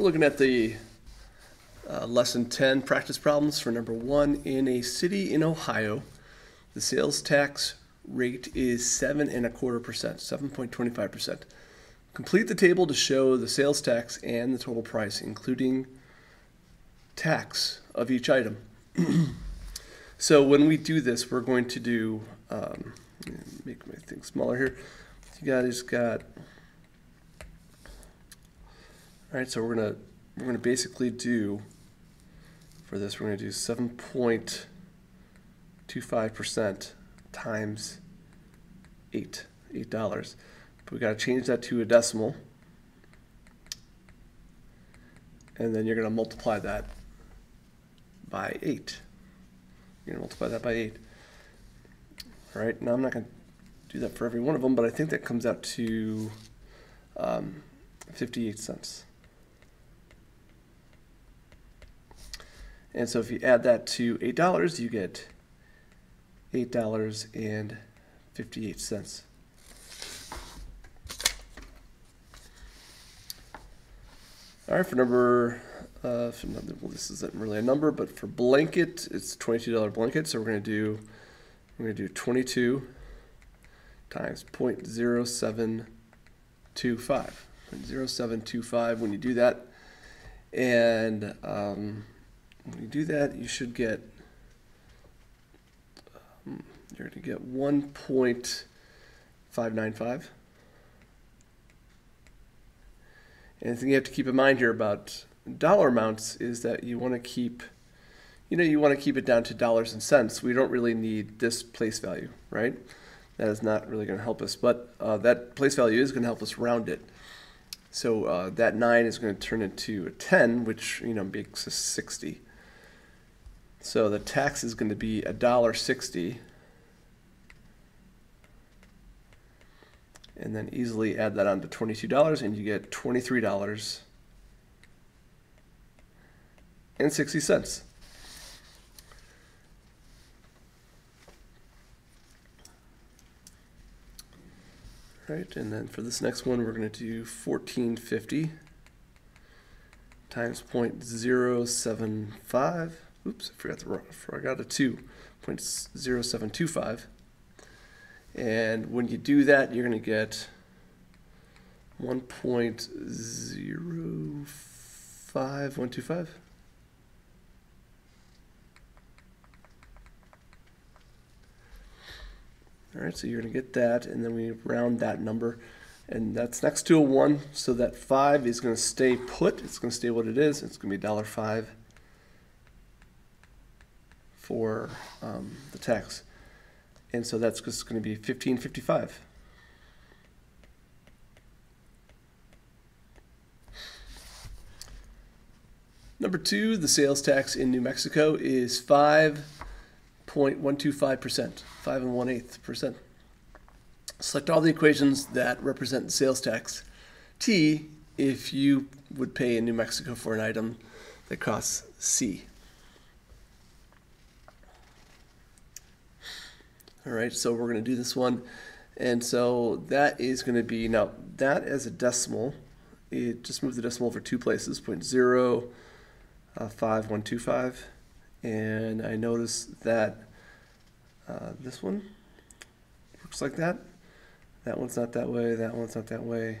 We're looking at the uh, lesson 10 practice problems for number one. In a city in Ohio, the sales tax rate is seven and a quarter percent, 7.25 percent. Complete the table to show the sales tax and the total price, including tax of each item. so when we do this, we're going to do, um, make my thing smaller here. You guys got, all right, so we're gonna, we're gonna basically do, for this, we're gonna do seven point two five percent times eight, eight dollars. But we gotta change that to a decimal. And then you're gonna multiply that by eight. You're gonna multiply that by eight. All right, now I'm not gonna do that for every one of them, but I think that comes out to um, 58 cents. And so if you add that to $8, you get $8.58. All right, for number, uh, for number, well, this isn't really a number, but for blanket, it's $22 blanket. So we're going to do, we're going to do 22 times 0.0725. 0.0725 when you do that. And um, when you do that, you should get, um, you're going to get 1.595. And the thing you have to keep in mind here about dollar amounts is that you want to keep, you know, you want to keep it down to dollars and cents. We don't really need this place value, right? That is not really going to help us, but uh, that place value is going to help us round it. So uh, that 9 is going to turn into a 10, which, you know, makes a 60. So the tax is going to be a dollar sixty. And then easily add that on to $22 and you get $23 and 60 cents. Right, and then for this next one, we're going to do 1450 times 0.075. Oops, I forgot the I forgot a 2. 0.0725. And when you do that, you're going to get 1.05125. All right, so you're going to get that, and then we round that number, and that's next to a 1, so that 5 is going to stay put. It's going to stay what it is. It's going to be $1.05 for um, the tax. And so that's just going to be 1555. Number two, the sales tax in New Mexico is 5.125%, 5 and 1 8 percent. Select all the equations that represent the sales tax. T if you would pay in New Mexico for an item that costs C. All right, so we're going to do this one. And so that is going to be, now that as a decimal, it just move the decimal over two places, point zero uh. And I notice that uh, this one looks like that. That one's not that way, that one's not that way.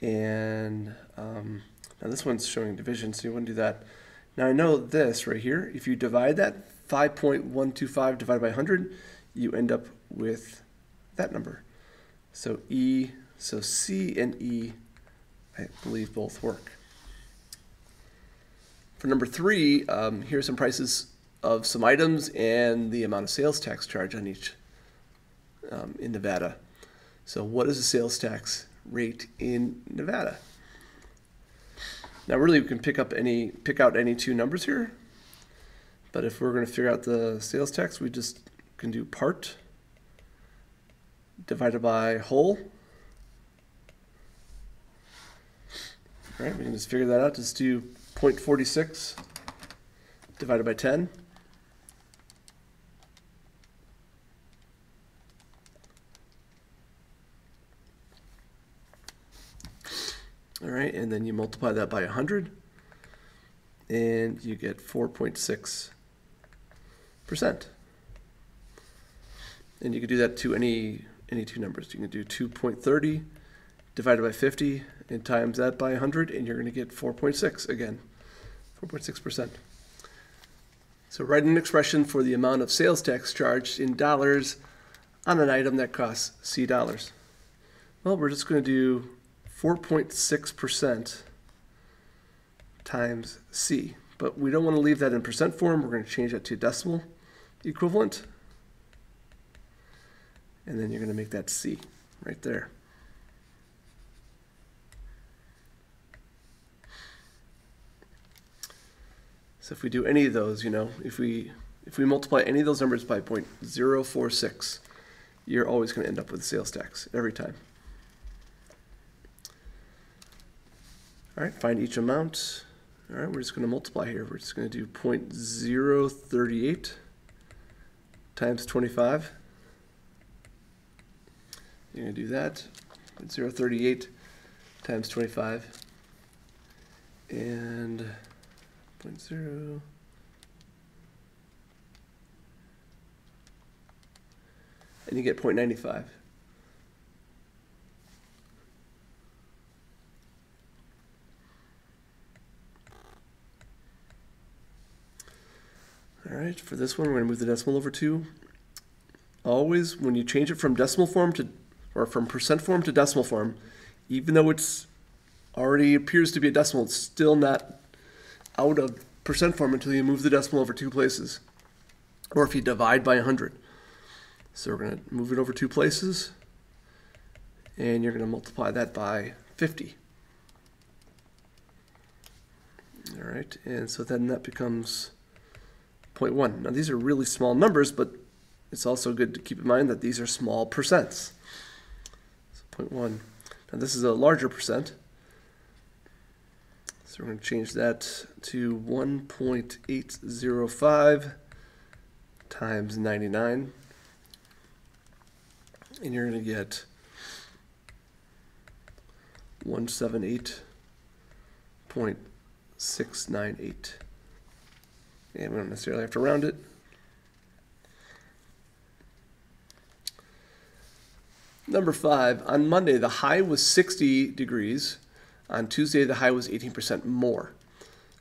And um, now this one's showing division, so you wouldn't do that. Now I know this right here, if you divide that 5.125 divided by 100, you end up with that number. So E, so C and E, I believe both work. For number three, um, are some prices of some items and the amount of sales tax charge on each um, in Nevada. So what is the sales tax rate in Nevada? Now really we can pick up any pick out any two numbers here. But if we're going to figure out the sales tax, we just can do part divided by whole. All right, we can just figure that out. Just do 0.46 divided by 10. All right, and then you multiply that by 100, and you get 4.6%. And you can do that to any, any two numbers. You can do 2.30 divided by 50 and times that by 100, and you're going to get 4.6 again, 4.6%. So write an expression for the amount of sales tax charged in dollars on an item that costs C dollars. Well, we're just going to do 4.6% times C. But we don't want to leave that in percent form. We're going to change that to decimal equivalent. And then you're going to make that C right there. So if we do any of those, you know, if we if we multiply any of those numbers by 0.046, you're always going to end up with sales tax every time. All right, find each amount. All right, we're just going to multiply here. We're just going to do 0.038 times 25. You're going to do that. It's 0.038 times 25. And 0.0. And you get 0.95. All right, for this one, we're going to move the decimal over 2. Always, when you change it from decimal form to, or from percent form to decimal form, even though it's already appears to be a decimal, it's still not out of percent form until you move the decimal over two places, or if you divide by 100. So we're going to move it over two places, and you're going to multiply that by 50. All right, and so then that becomes 0.1. Now these are really small numbers, but it's also good to keep in mind that these are small percents. So 0.1. Now this is a larger percent. So we're going to change that to 1.805 times 99. And you're going to get 178.698. And we don't necessarily have to round it. Number five, on Monday, the high was 60 degrees. On Tuesday, the high was 18% more.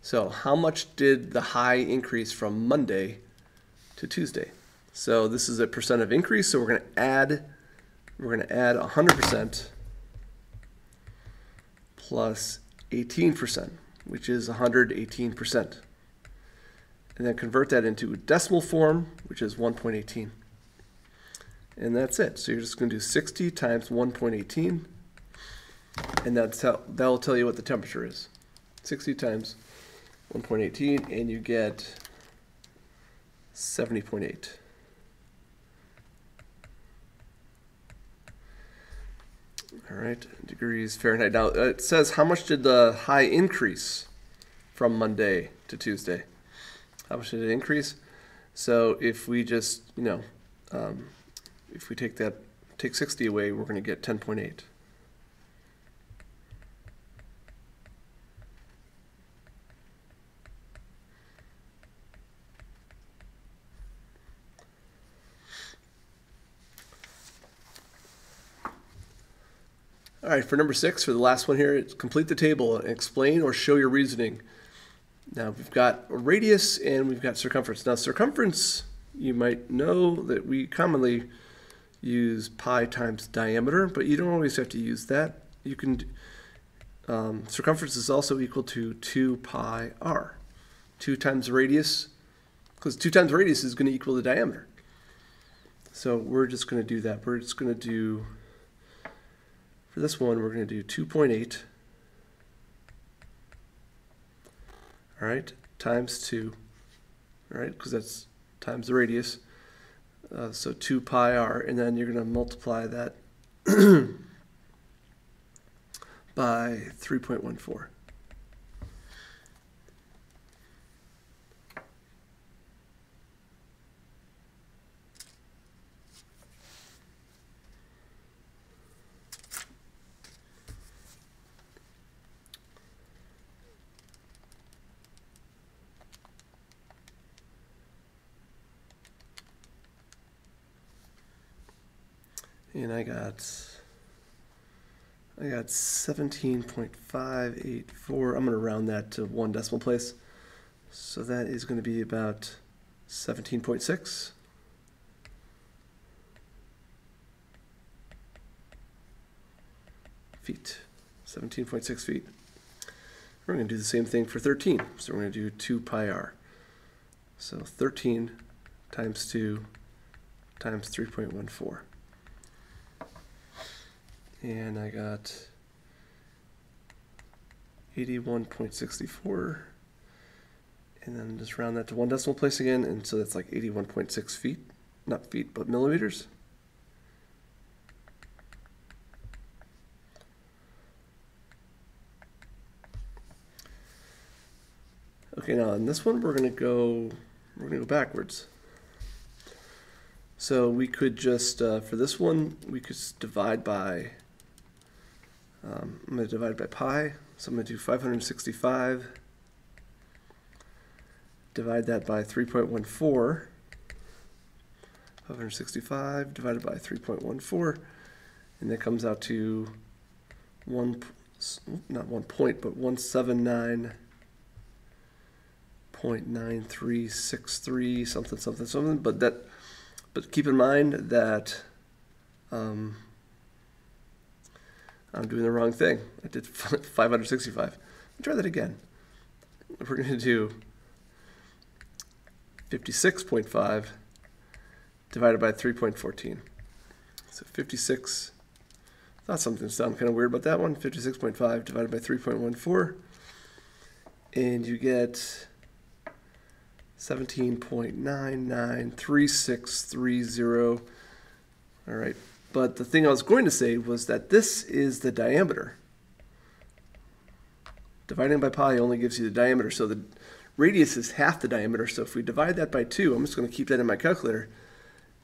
So how much did the high increase from Monday to Tuesday? So this is a percent of increase, so we're going to add we're going to add 100% plus 18%, which is 118% and then convert that into decimal form, which is 1.18. And that's it. So you're just going to do 60 times 1.18, and that's how, that'll tell you what the temperature is. 60 times 1.18, and you get 70.8. All right, degrees Fahrenheit. Now it says how much did the high increase from Monday to Tuesday? How much did it increase? So if we just, you know, um, if we take that, take 60 away, we're going to get 10.8. All right, for number six, for the last one here, it's complete the table and explain or show your reasoning. Now we've got a radius and we've got circumference. Now circumference, you might know that we commonly use pi times diameter, but you don't always have to use that. You can, um, circumference is also equal to 2 pi r. 2 times radius, because 2 times radius is going to equal the diameter. So we're just going to do that. We're just going to do, for this one, we're going to do 2.8 all right, times 2, all right, because that's times the radius. Uh, so 2 pi r, and then you're going to multiply that by 3.14. And I got, I got seventeen point five eight four. I'm gonna round that to one decimal place. So that is gonna be about seventeen point six. Feet, seventeen point six feet. We're gonna do the same thing for thirteen. So we're gonna do two pi r. So thirteen times two times three point one four. And I got eighty-one point sixty-four. And then just round that to one decimal place again, and so that's like eighty-one point six feet, not feet, but millimeters. Okay, now in this one, we're gonna go, we're gonna go backwards. So we could just, uh, for this one, we could divide by, um, I'm gonna divide by pi, so I'm do five hundred and sixty-five. Divide that by three point one four. Five hundred and sixty-five divided by three point one four, and that comes out to one, not one point, but one seven nine point nine three six three, something, something, something, but that, but keep in mind that, um, I'm doing the wrong thing. I did five hundred sixty-five. Try that again. We're gonna do fifty-six point five divided by three point fourteen. So fifty-six, thought something sounded kind of weird about that one. Fifty-six point five divided by three point one four. And you get seventeen point nine nine three six three zero. All right, but the thing I was going to say was that this is the diameter. Dividing by pi only gives you the diameter, so the radius is half the diameter. So if we divide that by two, I'm just going to keep that in my calculator.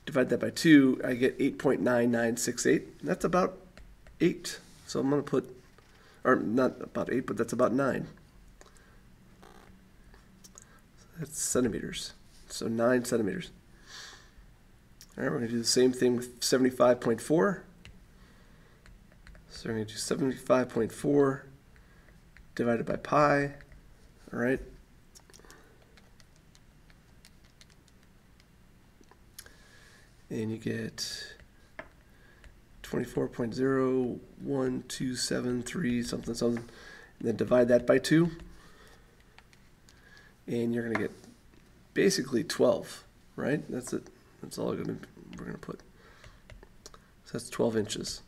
Divide that by two, I get 8.9968. That's about eight. So I'm going to put, or not about eight, but that's about nine. That's centimeters. So nine centimeters. All right, we're going to do the same thing with 75.4. So we're going to do 75.4 divided by pi. All right. And you get 24.01273 something something. And then divide that by 2. And you're going to get basically 12, right? That's it. That's all we're going to we're to put. So that's 12 inches.